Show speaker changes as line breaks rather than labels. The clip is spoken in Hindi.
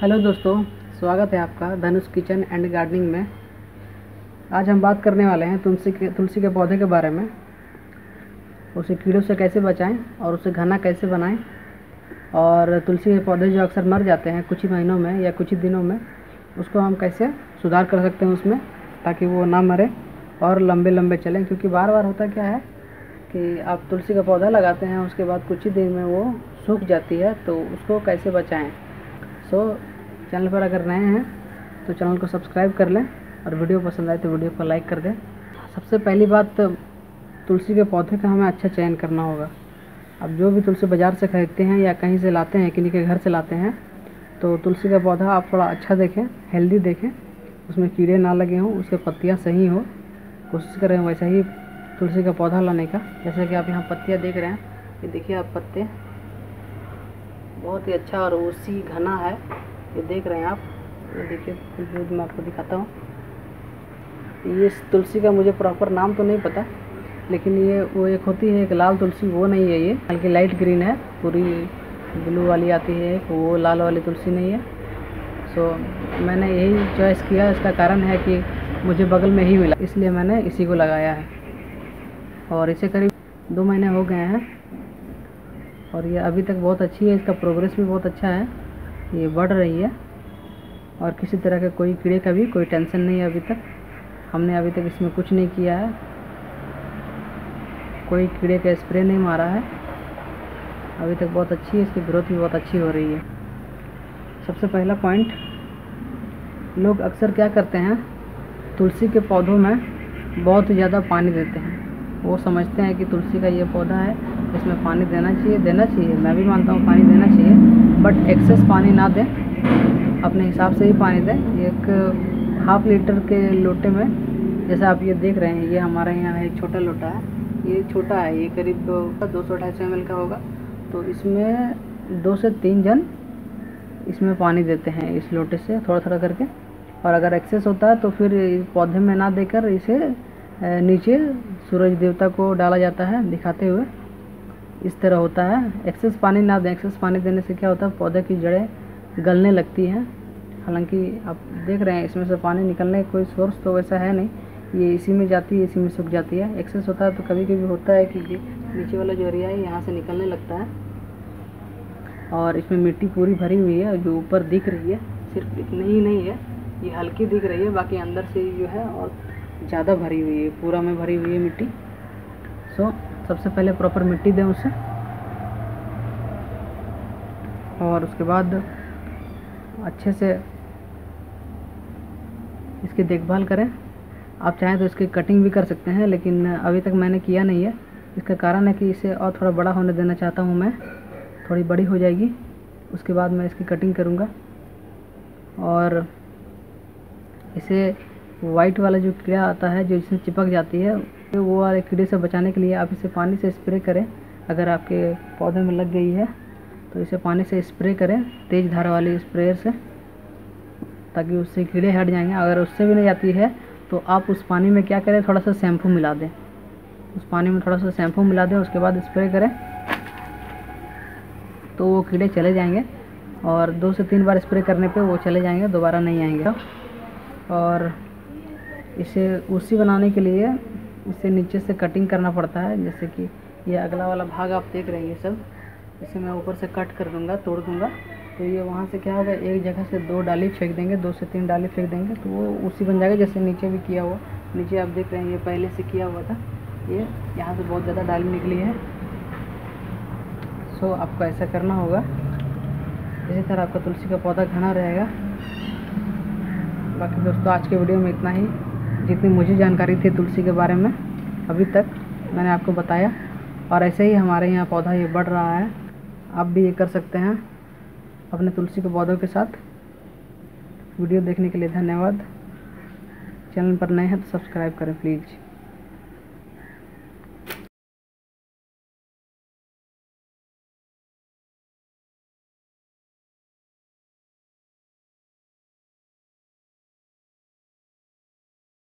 हेलो दोस्तों, स्वागत है आपका धनुष किचन एंड गार्डनिंग में। आज हम बात करने वाले हैं तुलसी के तुलसी के पौधे के बारे में। उसे कीड़ों से कैसे बचाएँ और उसे घना कैसे बनाएँ। और तुलसी के पौधे जो अक्सर मर जाते हैं कुछ ही महीनों में या कुछ ही दिनों में, उसको हम कैसे सुधार कर सकते हैं उसमें ताकि वो ना मरे और लंबे लंबे चलें। क्योंकि बार बार होता क्या है कि आप तुलसी का पौधा लगाते हैं, उसके बाद कुछ ही दिन में वो सूख जाती है तो उसको कैसे बचाएँ? सो चैनल पर अगर नए हैं तो चैनल को सब्सक्राइब कर लें और वीडियो पसंद आए तो वीडियो को लाइक कर दें। सबसे पहली बात, तुलसी के पौधे का हमें अच्छा चयन करना होगा। अब जो भी तुलसी बाज़ार से खरीदते हैं या कहीं से लाते हैं, किन्हीं के घर से लाते हैं तो तुलसी का पौधा आप थोड़ा अच्छा देखें, हेल्दी देखें। उसमें कीड़े ना लगे हों, उसके पत्तियाँ सही हो। कोशिश करें वैसा ही तुलसी का पौधा लाने का। जैसे कि आप यहाँ पत्तियाँ देख रहे हैं, ये देखिए आप पत्ते। बहुत ही अच्छा और उसी घना है। ये देख रहे हैं आप। ये देखिए दूध मैं आपको दिखाता हूँ। ये तुलसी का मुझे प्रॉपर नाम तो नहीं पता, लेकिन ये, वो एक होती है, एक लाल तुलसी, वो नहीं है ये। हल्की लाइट ग्रीन है, पूरी ब्लू वाली आती है, एक वो लाल वाली तुलसी नहीं है। सो मैंने यही चॉइस किया, इसका कारण है कि मुझे बगल में ही मिला। इसलिए मैंने इसी को लगाया है। और इसे करीब दो महीने हो गए हैं। और ये अभी तक बहुत अच्छी है, इसका प्रोग्रेस भी बहुत अच्छा है। ये बढ़ रही है और किसी तरह के कोई कीड़े का भी कोई टेंशन नहीं है अभी तक। हमने अभी तक इसमें कुछ नहीं किया है। कोई कीड़े का स्प्रे नहीं मारा है। अभी तक बहुत अच्छी है, इसकी ग्रोथ भी बहुत अच्छी हो रही है। सबसे पहला पॉइंट लोग अक्सर क्या करते हैं, तुलसी के पौधों में बहुत ज़्यादा पानी देते हैं। वो समझते हैं कि तुलसी का ये पौधा है इसमें पानी देना चाहिए देना चाहिए। मैं भी मानता हूँ पानी देना चाहिए बट एक्सेस पानी ना दें। अपने हिसाब से ही पानी दें। एक हाफ़ लीटर के लोटे में, जैसे आप ये देख रहे हैं, ये हमारे यहाँ एक छोटा लोटा है। ये छोटा है, ये करीब दो सौ ढाई सौ एम का होगा। तो इसमें दो से तीन जन इसमें पानी देते हैं इस लोटे से थोड़ा थोड़ा करके। और अगर एक्सेस होता है तो फिर पौधे में ना देकर इसे नीचे सूरज देवता को डाला जाता है दिखाते हुए। इस तरह होता है। एक्सेस पानी ना दें। एक्सेस पानी देने से क्या होता है? पौधे की जड़ें गलने लगती हैं। हालाँकि आप देख रहे हैं, इसमें से पानी निकलने का कोई सोर्स तो वैसा है नहीं। ये इसी में जाती है, इसी में सूख जाती है। एक्सेस होता है तो कभी कभी होता है कि नीचे वाला जो एरिया है, यहाँ से निकलने लगता है। और इसमें मिट्टी पूरी भरी हुई है, जो ऊपर दिख रही है, सिर्फ़ इतनी ही नहीं है। ये हल्की दिख रही है, बाकी अंदर से जो है और ज़्यादा भरी हुई है, पूरा में भरी हुई है मिट्टी। सो सबसे पहले प्रॉपर मिट्टी दें उसे। और उसके बाद अच्छे से इसकी देखभाल करें। आप चाहें तो इसकी कटिंग भी कर सकते हैं, लेकिन अभी तक मैंने किया नहीं है। इसका कारण है कि इसे और थोड़ा बड़ा होने देना चाहता हूँ मैं। थोड़ी बड़ी हो जाएगी। उसके बाद मैं इसकी कटिंग करूँगा। और इसे वाइट वाला जो कीड़ा आता है, जो इसमें चिपक जाती है वो वाले कीड़े से बचाने के लिए आप इसे पानी से स्प्रे करें। अगर आपके पौधे में लग गई है तो इसे पानी से स्प्रे करें, तेज़ धार वाली स्प्रेयर से, ताकि उससे कीड़े हट जाएँगे। अगर उससे भी नहीं जाती है तो आप उस पानी में क्या करें, थोड़ा सा शैम्पू मिला दें। उस पानी में थोड़ा सा शैम्पू मिला दें, उसके बाद स्प्रे करें तो वो कीड़े चले जाएँगे। और दो से तीन बार स्प्रे करने पे वो चले जाएँगे, दोबारा नहीं आएँगे। और इसे उसी बनाने के लिए इसे नीचे से कटिंग करना पड़ता है, जैसे कि ये अगला वाला भाग आप देख रहे हैं ये सब। इसे मैं ऊपर से कट कर दूँगा, तोड़ दूँगा। तो ये वहाँ से क्या होगा, एक जगह से दो डाली फेंक देंगे, दो से तीन डाली फेंक देंगे तो वो उसी बन जाएगा जैसे नीचे भी किया हुआ। नीचे आप देख रहे हैं ये पहले से किया हुआ था। ये यहाँ से बहुत ज़्यादा डाली निकली है। सो आपको ऐसा करना होगा। इसी तरह आपका तुलसी का पौधा घना रहेगा। बाकी दोस्तों, आज के वीडियो में इतना ही। जितनी मुझे जानकारी थी तुलसी के बारे में, अभी तक मैंने आपको बताया। और ऐसे ही हमारे यहाँ पौधा ये बढ़ रहा है। आप भी ये कर सकते हैं अपने तुलसी के पौधों के साथ। वीडियो देखने के लिए धन्यवाद। चैनल पर नए हैं तो सब्सक्राइब करें, प्लीज़।